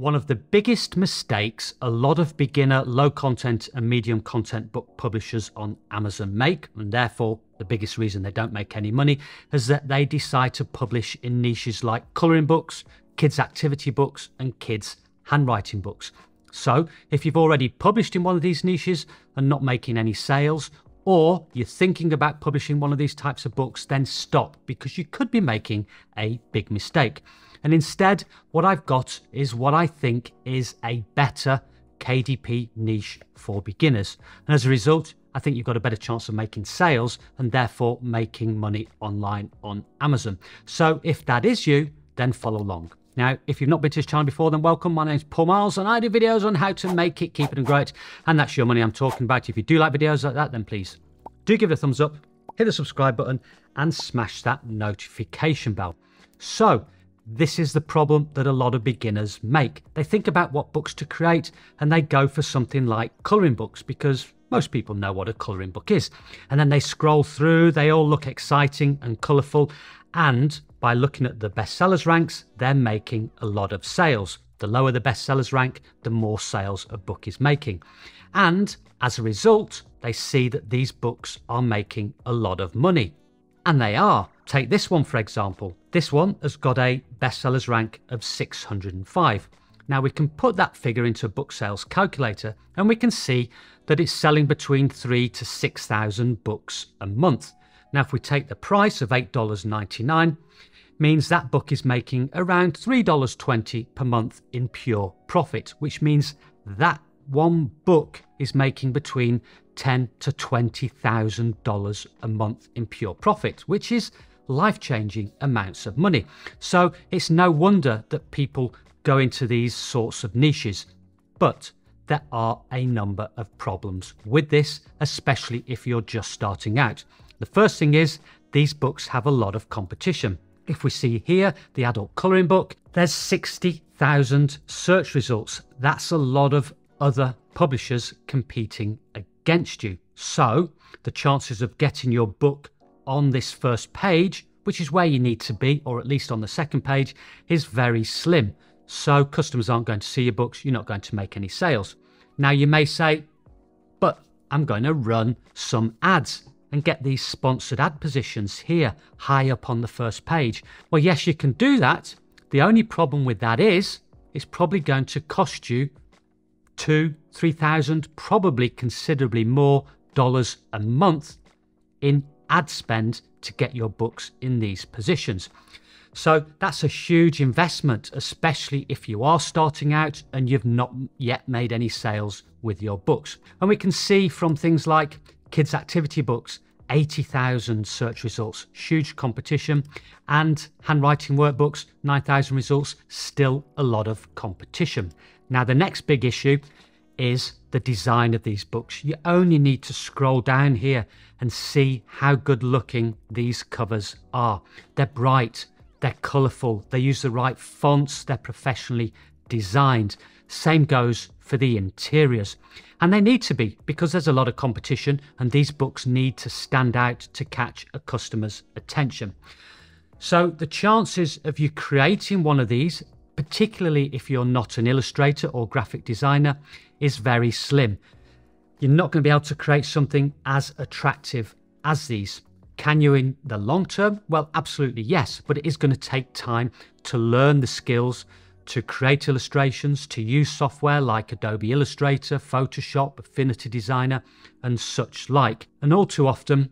one of the biggest mistakes a lot of beginner low content and medium content book publishers on Amazon make, and therefore the biggest reason they don't make any money, is that they decide to publish in niches like colouring books, kids' activity books, and kids' handwriting books. So, if you've already published in one of these niches and not making any sales, or you're thinking about publishing one of these types of books, then stop because you could be making a big mistake. And instead, what I've got is what I think is a better KDP niche for beginners. And as a result, I think you've got a better chance of making sales and therefore making money online on Amazon. So if that is you, then follow along. Now, if you've not been to this channel before, then welcome. My name is Paul Marles, and I do videos on how to make it, keep it, and grow it. And that's your money I'm talking about. If you do like videos like that, then please do give it a thumbs up, hit the subscribe button, and smash that notification bell. So, this is the problem that a lot of beginners make. They think about what books to create and they go for something like colouring books because most people know what a colouring book is. And then they scroll through, they all look exciting and colourful. And by looking at the bestsellers ranks, they're making a lot of sales. The lower the bestsellers rank, the more sales a book is making. And as a result, they see that these books are making a lot of money. And they are. Take this one, for example. This one has got a bestsellers rank of 605. Now we can put that figure into a book sales calculator and we can see that it's selling between three to 6,000 books a month. Now if we take the price of $8.99, means that book is making around $3.20 per month in pure profit, which means that one book is making between ten to twenty thousand dollars a month in pure profit, which is life-changing amounts of money. So it's no wonder that people go into these sorts of niches. But there are a number of problems with this, especially if you're just starting out. The first thing is these books have a lot of competition. If we see here the adult colouring book, there's 60,000 search results. That's a lot of other publishers competing against you. So the chances of getting your book on this first page, which is where you need to be, or at least on the second page, is very slim. So customers aren't going to see your books, you're not going to make any sales. Now you may say, but I'm going to run some ads and get these sponsored ad positions here high up on the first page. Well, yes, you can do that. The only problem with that is it's probably going to cost you two, three thousand, probably considerably more dollars a month in ad spend to get your books in these positions. So that's a huge investment, especially if you are starting out and you've not yet made any sales with your books. And we can see from things like kids' activity books, 80,000 search results, huge competition, and handwriting workbooks, 9,000 results, still a lot of competition. Now, the next big issue is the design of these books. You only need to scroll down here and see how good looking these covers are. They're bright, they're colourful, they use the right fonts, they're professionally designed. Same goes for the interiors. And they need to be because there's a lot of competition and these books need to stand out to catch a customer's attention. So the chances of you creating one of these particularly if you're not an illustrator or graphic designer, is very slim. You're not going to be able to create something as attractive as these. Can you in the long term? Well, absolutely yes, but it is going to take time to learn the skills to create illustrations, to use software like Adobe Illustrator, Photoshop, Affinity Designer, and such like. And all too often,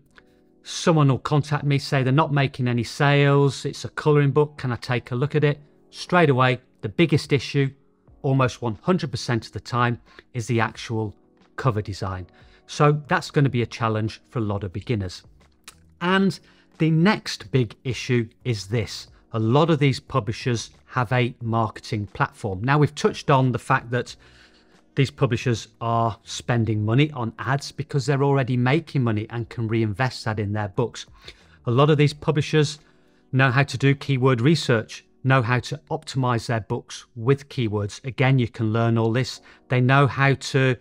someone will contact me, say they're not making any sales, it's a colouring book, can I take a look at it? straight away, the biggest issue, almost 100% of the time, is the actual cover design. So that's going to be a challenge for a lot of beginners. And the next big issue is this. A lot of these publishers have a marketing platform. Now, we've touched on the fact that these publishers are spending money on ads because they're already making money and can reinvest that in their books. A lot of these publishers know how to do keyword research know how to optimize their books with keywords. Again, you can learn all this. They know how to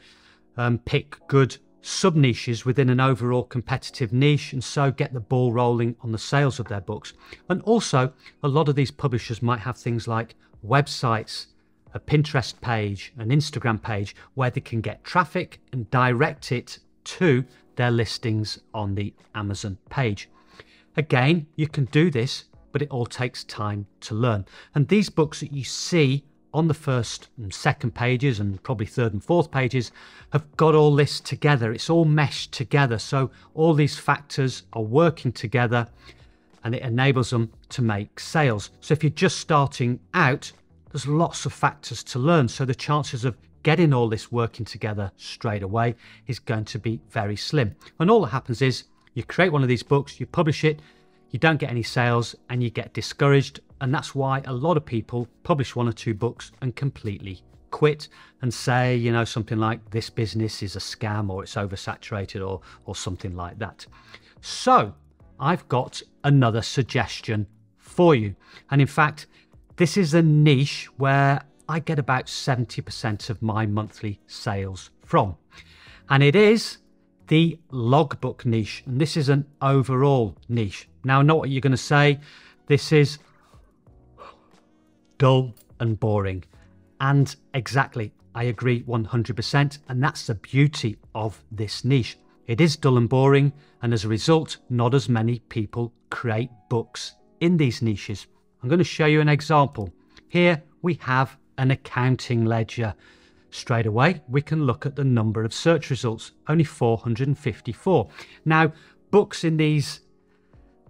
um, pick good sub niches within an overall competitive niche and so get the ball rolling on the sales of their books. And also, a lot of these publishers might have things like websites a Pinterest page, an Instagram page, where they can get traffic and direct it to their listings on the Amazon page. Again, you can do this, but it all takes time to learn. And these books that you see on the first and second pages and probably third and fourth pages have got all this together. It's all meshed together. So all these factors are working together and it enables them to make sales. So if you're just starting out, there's lots of factors to learn. So the chances of getting all this working together straight away is going to be very slim. And all that happens is you create one of these books, you publish it, you don't get any sales, and you get discouraged. And that's why a lot of people publish one or two books and completely quit and say, you know, something like this business is a scam or it's oversaturated or, or something like that. So I've got another suggestion for you. And in fact, this is a niche where I get about 70% of my monthly sales from. And it is the logbook niche. And this is an overall niche. Now, I know what you're going to say. This is dull and boring. And exactly, I agree 100%. And that's the beauty of this niche. It is dull and boring, and as a result, not as many people create books in these niches. I'm going to show you an example. Here we have an accounting ledger. Straight away, we can look at the number of search results, only 454. Now, books in these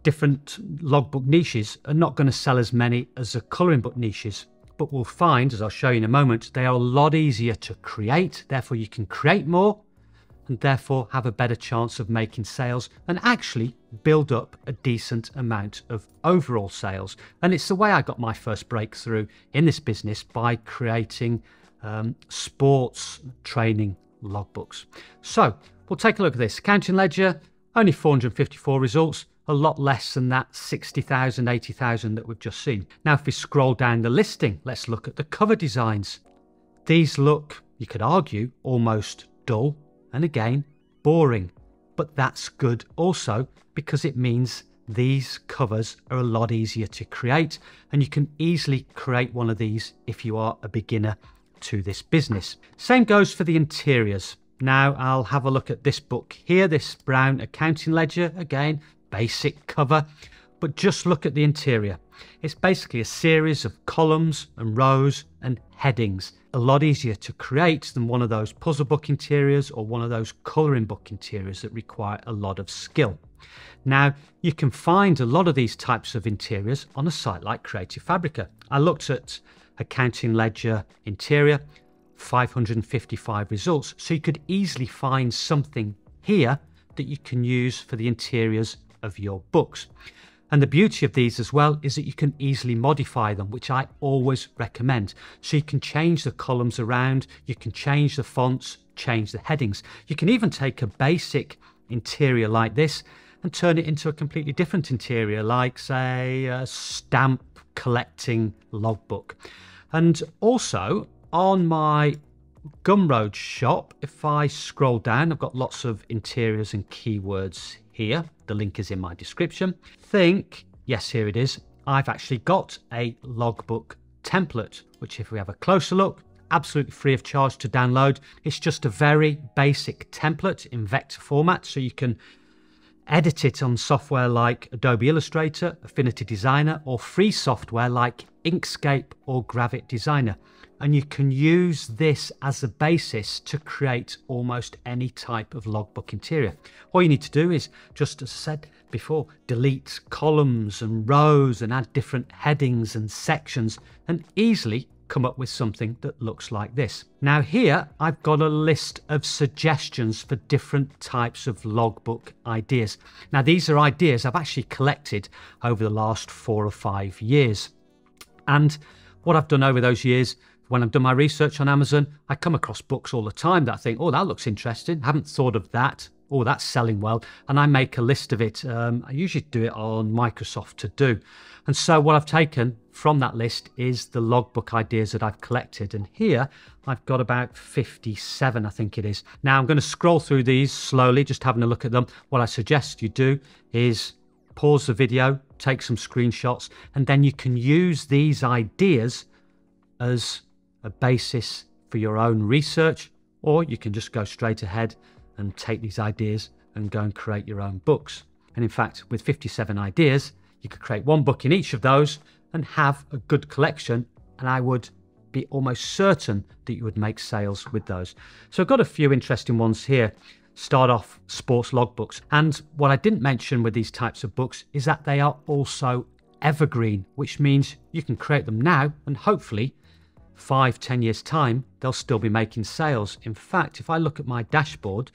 different logbook niches are not going to sell as many as the colouring book niches, but we'll find, as I'll show you in a moment, they are a lot easier to create. Therefore, you can create more and therefore have a better chance of making sales and actually build up a decent amount of overall sales. And it's the way I got my first breakthrough in this business by creating um, sports training logbooks. So we'll take a look at this. Accounting ledger, only 454 results, a lot less than that 60,000, 80,000 that we've just seen. Now, if we scroll down the listing, let's look at the cover designs. These look, you could argue, almost dull and again, boring. But that's good also because it means these covers are a lot easier to create and you can easily create one of these if you are a beginner to this business. Same goes for the interiors. Now I'll have a look at this book here, this brown accounting ledger, again, basic cover, but just look at the interior. It's basically a series of columns and rows and headings. A lot easier to create than one of those puzzle book interiors or one of those colouring book interiors that require a lot of skill. Now, you can find a lot of these types of interiors on a site like Creative Fabrica. I looked at Accounting Ledger Interior, 555 results. So you could easily find something here that you can use for the interiors of your books. And the beauty of these as well is that you can easily modify them, which I always recommend. So you can change the columns around, you can change the fonts, change the headings. You can even take a basic interior like this and turn it into a completely different interior, like, say, a stamp collecting logbook. And also on my Gumroad shop, if I scroll down, I've got lots of interiors and keywords here. The link is in my description. Think, yes, here it is. I've actually got a logbook template, which if we have a closer look, absolutely free of charge to download. It's just a very basic template in vector format, so you can edit it on software like Adobe Illustrator, Affinity Designer, or free software like Inkscape or Gravit Designer and you can use this as a basis to create almost any type of logbook interior. All you need to do is just as I said before, delete columns and rows and add different headings and sections and easily come up with something that looks like this. Now here I've got a list of suggestions for different types of logbook ideas. Now these are ideas I've actually collected over the last four or five years. And what I've done over those years when I've done my research on Amazon, I come across books all the time that I think, oh, that looks interesting. I Haven't thought of that. Oh, that's selling well. And I make a list of it. Um, I usually do it on Microsoft to do. And so what I've taken from that list is the logbook ideas that I've collected. And here I've got about 57, I think it is. Now I'm going to scroll through these slowly, just having a look at them. What I suggest you do is pause the video, take some screenshots, and then you can use these ideas as a basis for your own research, or you can just go straight ahead and take these ideas and go and create your own books. And in fact, with 57 ideas, you could create one book in each of those and have a good collection. And I would be almost certain that you would make sales with those. So I've got a few interesting ones here. Start off sports logbooks. And what I didn't mention with these types of books is that they are also evergreen, which means you can create them now and hopefully five, ten years time, they'll still be making sales. In fact, if I look at my dashboard,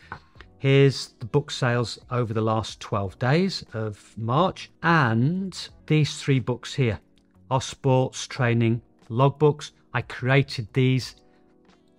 here's the book sales over the last 12 days of March. And these three books here are sports training logbooks. I created these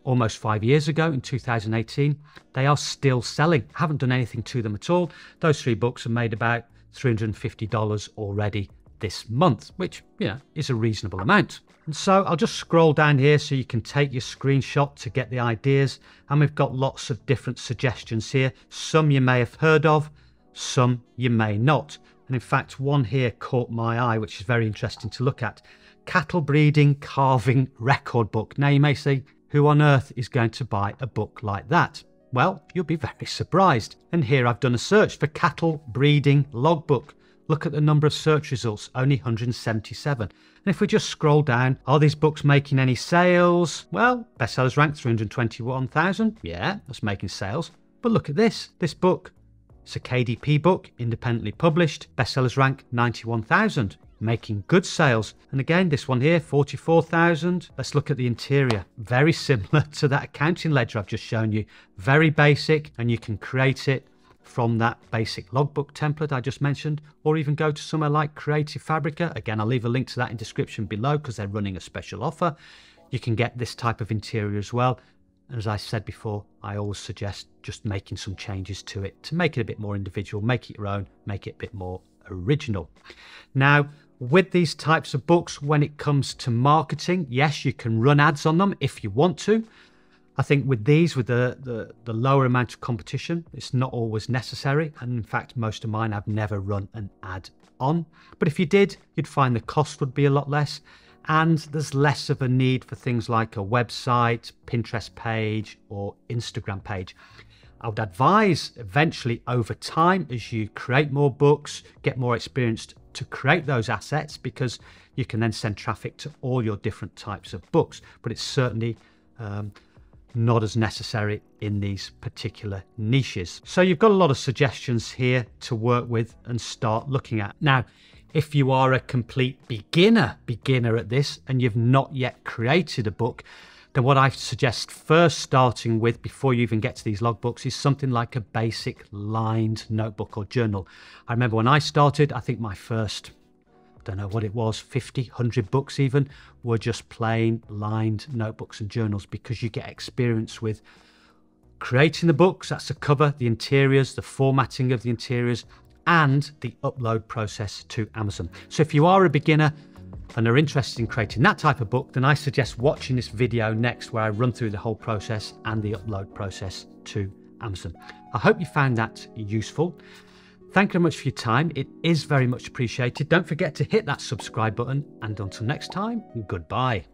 almost five years ago in 2018. They are still selling. Haven't done anything to them at all. Those three books have made about $350 already this month, which, you know, is a reasonable amount. And so I'll just scroll down here so you can take your screenshot to get the ideas. And we've got lots of different suggestions here. Some you may have heard of, some you may not. And in fact, one here caught my eye, which is very interesting to look at. Cattle breeding calving record book. Now you may say, who on earth is going to buy a book like that? Well, you'll be very surprised. And here I've done a search for cattle breeding logbook. Look at the number of search results, only 177. And if we just scroll down, are these books making any sales? Well, bestsellers rank 321,000. Yeah, that's making sales. But look at this. This book, it's a KDP book, independently published. Bestsellers rank 91,000 making good sales. And again, this one here, 44,000. Let's look at the interior. Very similar to that accounting ledger I've just shown you. Very basic, and you can create it from that basic logbook template I just mentioned, or even go to somewhere like Creative Fabrica. Again, I'll leave a link to that in description below because they're running a special offer. You can get this type of interior as well. As I said before, I always suggest just making some changes to it to make it a bit more individual, make it your own, make it a bit more original. Now, with these types of books, when it comes to marketing, yes, you can run ads on them if you want to. I think with these, with the, the, the, lower amount of competition, it's not always necessary. And in fact, most of mine I've never run an ad on. But if you did, you'd find the cost would be a lot less. And there's less of a need for things like a website, Pinterest page, or Instagram page. I would advise eventually over time as you create more books, get more experienced to create those assets because you can then send traffic to all your different types of books. But it's certainly um, not as necessary in these particular niches. So you've got a lot of suggestions here to work with and start looking at. Now, if you are a complete beginner, beginner at this, and you've not yet created a book, then what I suggest first starting with before you even get to these logbooks is something like a basic lined notebook or journal. I remember when I started, I think my first don't know what it was 50 100 books even were just plain lined notebooks and journals because you get experience with creating the books that's the cover the interiors the formatting of the interiors and the upload process to amazon. So if you are a beginner and are interested in creating that type of book then i suggest watching this video next where i run through the whole process and the upload process to amazon. I hope you found that useful Thank you very much for your time. It is very much appreciated. Don't forget to hit that subscribe button. And until next time, goodbye.